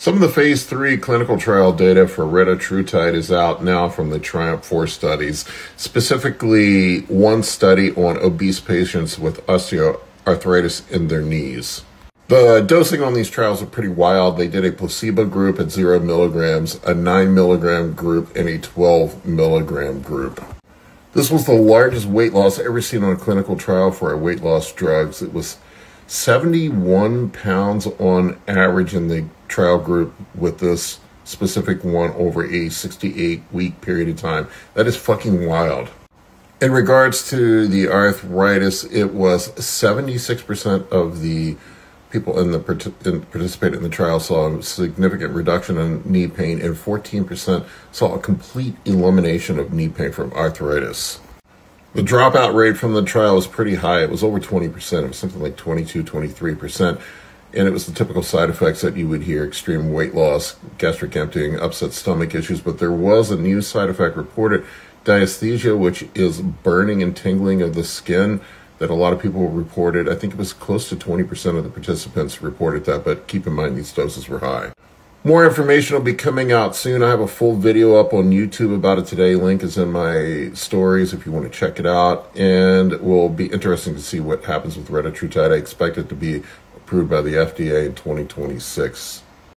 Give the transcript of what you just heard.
Some of the phase three clinical trial data for retatrutide is out now from the Triumph 4 studies, specifically one study on obese patients with osteoarthritis in their knees. The dosing on these trials are pretty wild. They did a placebo group at zero milligrams, a nine milligram group, and a 12 milligram group. This was the largest weight loss ever seen on a clinical trial for a weight loss drugs. It was 71 pounds on average in the trial group with this specific one over a 68 week period of time. That is fucking wild. In regards to the arthritis, it was 76% of the people in the in, participated in the trial saw a significant reduction in knee pain, and 14% saw a complete elimination of knee pain from arthritis. The dropout rate from the trial was pretty high. It was over 20%. It was something like 22, 23%. And it was the typical side effects that you would hear extreme weight loss, gastric emptying, upset stomach issues. But there was a new side effect reported dysesthesia, which is burning and tingling of the skin that a lot of people reported. I think it was close to 20% of the participants reported that, but keep in mind these doses were high. More information will be coming out soon. I have a full video up on YouTube about it today. Link is in my stories if you want to check it out. And it will be interesting to see what happens with retatrutide. I expect it to be approved by the FDA in 2026.